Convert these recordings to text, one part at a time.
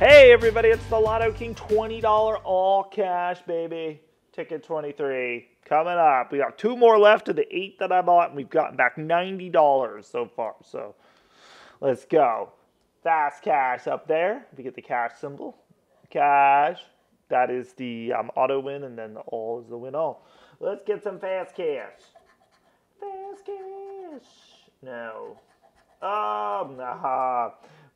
Hey everybody, it's the Lotto King $20 all cash, baby. Ticket 23 coming up. We got two more left of the eight that I bought, and we've gotten back $90 so far. So let's go. Fast cash up there. If get the cash symbol, cash. That is the um, auto win, and then the all is the win all. Let's get some fast cash. Fast cash. No. Oh, nah.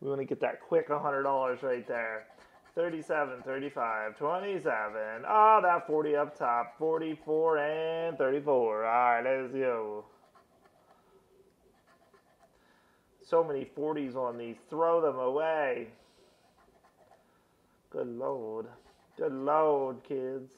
We want to get that quick $100 right there. 37, 35, 27. Oh, that 40 up top. 44 and 34. All right, let's go. So many 40s on these. Throw them away. Good lord. Good lord, kids.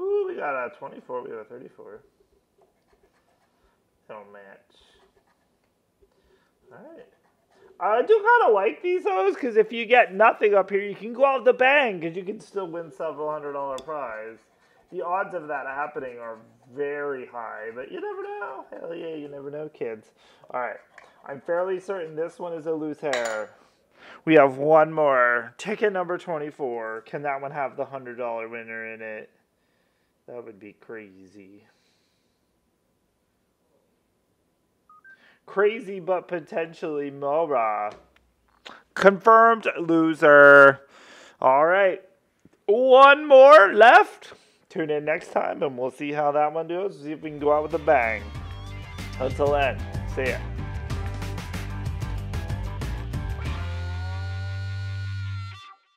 Ooh, we got a 24, we got a 34. Don't match. Alright. I do kind of like these O's because if you get nothing up here, you can go out the bang because you can still win several hundred dollar prize. The odds of that happening are very high, but you never know. Hell yeah, you never know, kids. All right, I'm fairly certain this one is a loose hair. We have one more. Ticket number 24. Can that one have the $100 winner in it? That would be crazy. Crazy, but potentially Mora. Confirmed loser. All right. One more left. Tune in next time and we'll see how that one goes. See if we can go out with a bang. Until then, see ya.